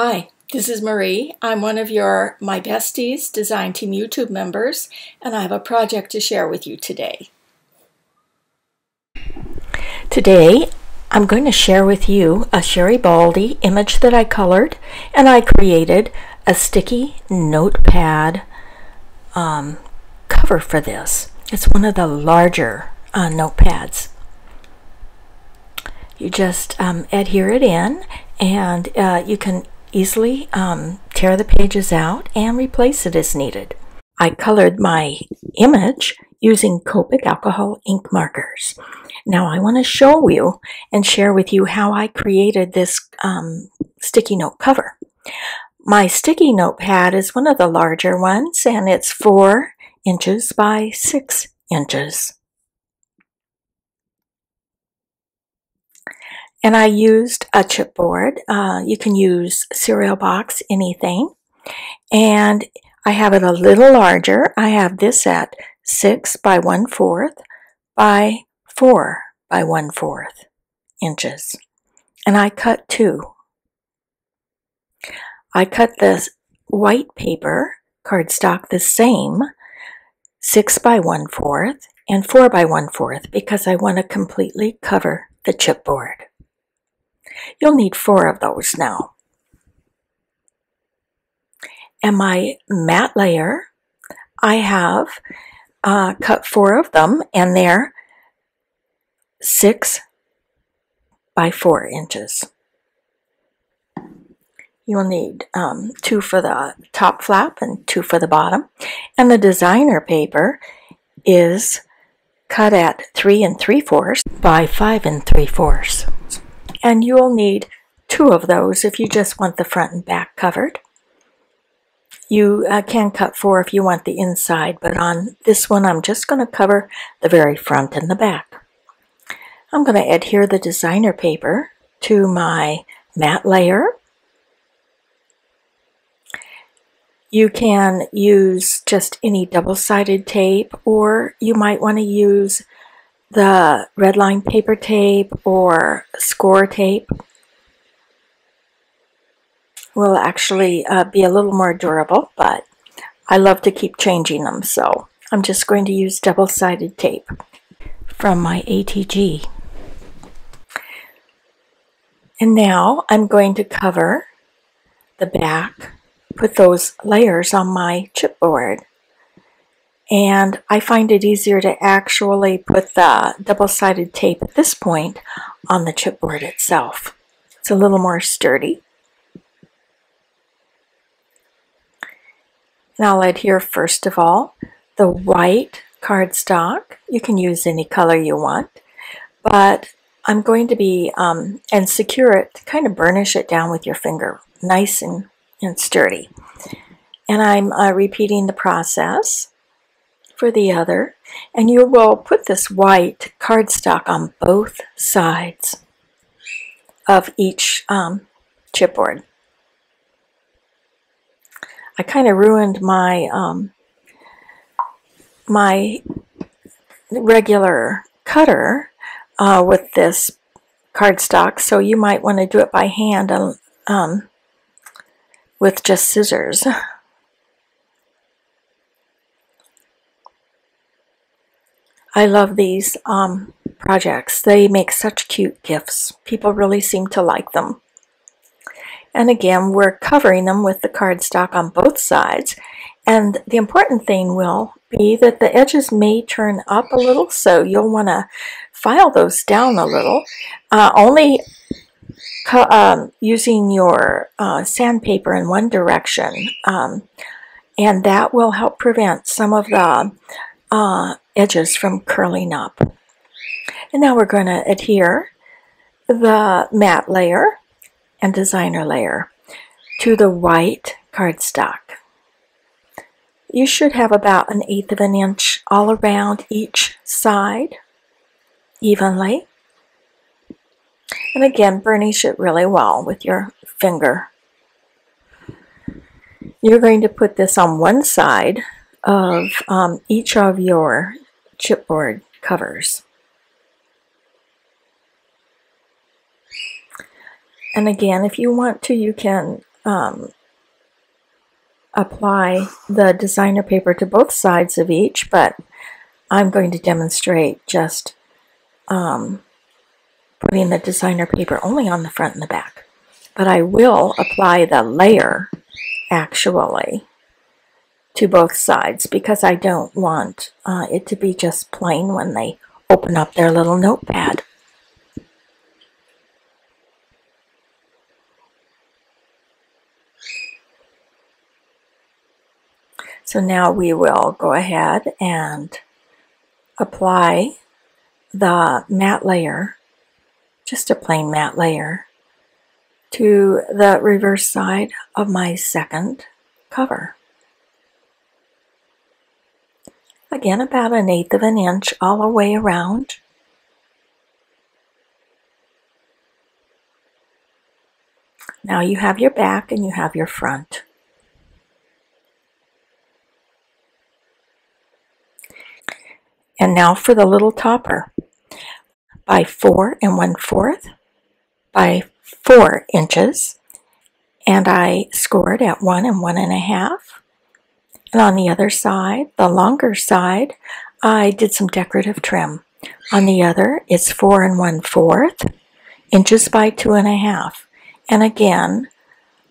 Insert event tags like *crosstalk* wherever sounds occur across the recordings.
Hi, this is Marie. I'm one of your My Besties Design Team YouTube members, and I have a project to share with you today. Today, I'm going to share with you a Sherri Baldy image that I colored, and I created a sticky notepad um, cover for this. It's one of the larger uh, notepads. You just um, adhere it in, and uh, you can easily um, tear the pages out and replace it as needed. I colored my image using Copic alcohol ink markers. Now I want to show you and share with you how I created this um, sticky note cover. My sticky note pad is one of the larger ones and it's four inches by six inches. And I used a chipboard. Uh, you can use cereal box, anything. And I have it a little larger. I have this at 6 by 1 fourth by 4 by 1 fourth inches. And I cut two. I cut this white paper cardstock the same 6 by 1 fourth and 4 by 1 fourth because I want to completely cover the chipboard. You'll need four of those now. And my matte layer, I have uh, cut four of them and they're six by four inches. You'll need um, two for the top flap and two for the bottom. And the designer paper is cut at three and three fourths by five and three fourths and you'll need two of those if you just want the front and back covered. You uh, can cut four if you want the inside, but on this one I'm just going to cover the very front and the back. I'm going to adhere the designer paper to my matte layer. You can use just any double-sided tape or you might want to use the red line paper tape or score tape will actually uh, be a little more durable, but I love to keep changing them, so I'm just going to use double-sided tape from my ATG. And now I'm going to cover the back, put those layers on my chipboard and I find it easier to actually put the double-sided tape at this point on the chipboard itself. It's a little more sturdy. And I'll adhere first of all the white cardstock. You can use any color you want, but I'm going to be, um, and secure it, kind of burnish it down with your finger, nice and, and sturdy. And I'm uh, repeating the process for the other, and you will put this white cardstock on both sides of each um, chipboard. I kind of ruined my um, my regular cutter uh, with this cardstock, so you might want to do it by hand um, with just scissors. *laughs* I love these um, projects. They make such cute gifts. People really seem to like them. And again, we're covering them with the cardstock on both sides. And the important thing will be that the edges may turn up a little, so you'll want to file those down a little. Uh, only um, using your uh, sandpaper in one direction, um, and that will help prevent some of the uh, edges from curling up. And now we're going to adhere the matte layer and designer layer to the white cardstock. You should have about an eighth of an inch all around each side evenly. And again, burnish it really well with your finger. You're going to put this on one side of um, each of your chipboard covers. And again, if you want to, you can um, apply the designer paper to both sides of each, but I'm going to demonstrate just um, putting the designer paper only on the front and the back. But I will apply the layer actually to both sides because I don't want uh, it to be just plain when they open up their little notepad. So now we will go ahead and apply the matte layer, just a plain matte layer, to the reverse side of my second cover. Again, about an eighth of an inch all the way around. Now you have your back and you have your front. And now for the little topper. By four and one fourth by four inches. And I scored at one and one and a half. And on the other side, the longer side, I did some decorative trim. On the other, it's four and one fourth inches by two and a half. And again,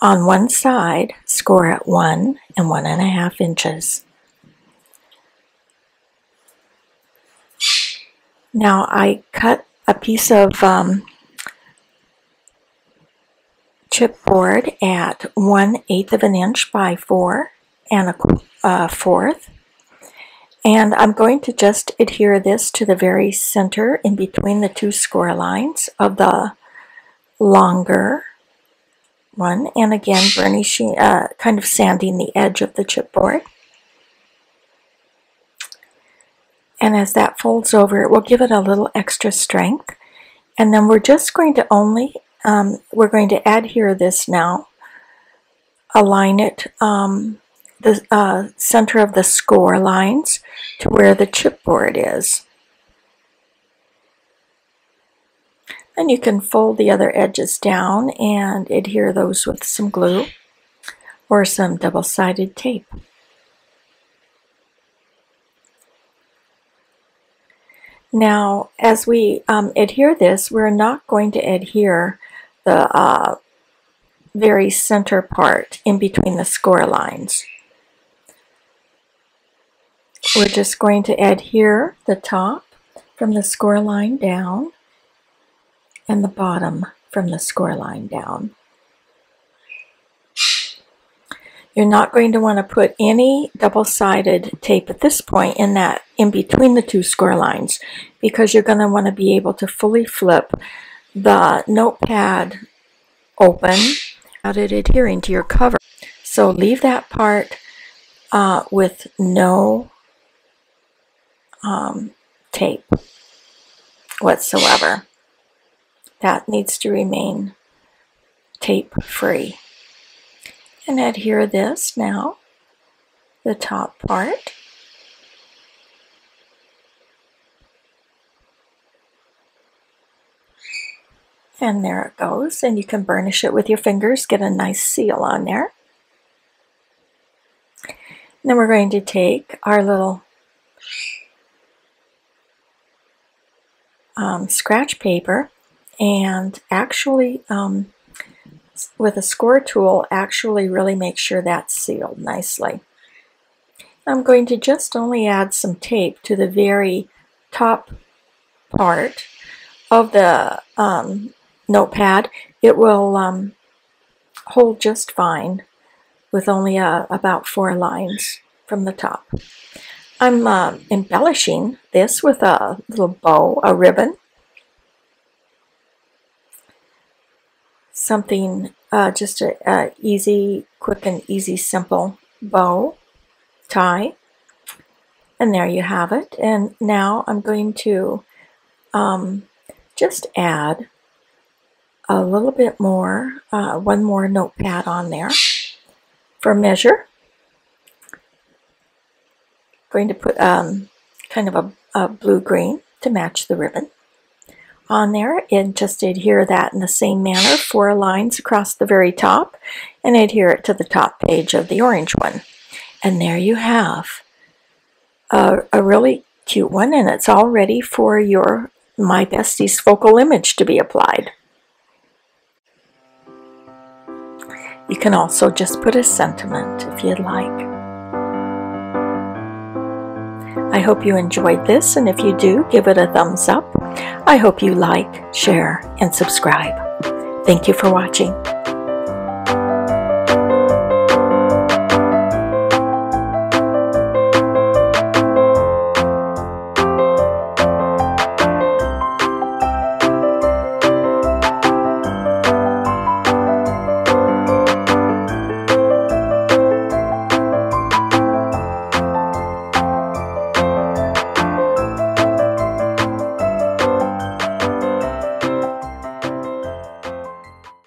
on one side, score at one and one and a half inches. Now I cut a piece of um, chipboard at one eighth of an inch by four and a uh, fourth. And I'm going to just adhere this to the very center in between the two score lines of the longer one. And again, burnishing, uh, kind of sanding the edge of the chipboard. And as that folds over, it will give it a little extra strength. And then we're just going to only, um, we're going to adhere this now, align it, um, the uh, center of the score lines to where the chipboard is. And you can fold the other edges down and adhere those with some glue or some double-sided tape. Now, as we um, adhere this, we're not going to adhere the uh, very center part in between the score lines. We're just going to adhere the top from the score line down and the bottom from the score line down. You're not going to want to put any double-sided tape at this point in that in between the two score lines because you're going to want to be able to fully flip the notepad open without it adhering to your cover. So leave that part uh, with no um, tape whatsoever. That needs to remain tape free and adhere this now, the top part. And there it goes, and you can burnish it with your fingers, get a nice seal on there. And then we're going to take our little um, scratch paper and actually um, with a score tool actually really make sure that's sealed nicely. I'm going to just only add some tape to the very top part of the um, notepad. It will um, hold just fine with only uh, about four lines from the top. I'm uh, embellishing this with a little bow, a ribbon, something uh, just a, a, easy, quick and easy, simple bow tie. And there you have it. And now I'm going to um, just add a little bit more, uh, one more notepad on there for measure. Going to put um, kind of a, a blue-green to match the ribbon on there and just adhere that in the same manner, four lines across the very top, and adhere it to the top page of the orange one. And there you have a, a really cute one, and it's all ready for your My Bestie's focal image to be applied. You can also just put a sentiment if you'd like. I hope you enjoyed this, and if you do, give it a thumbs up. I hope you like, share, and subscribe. Thank you for watching.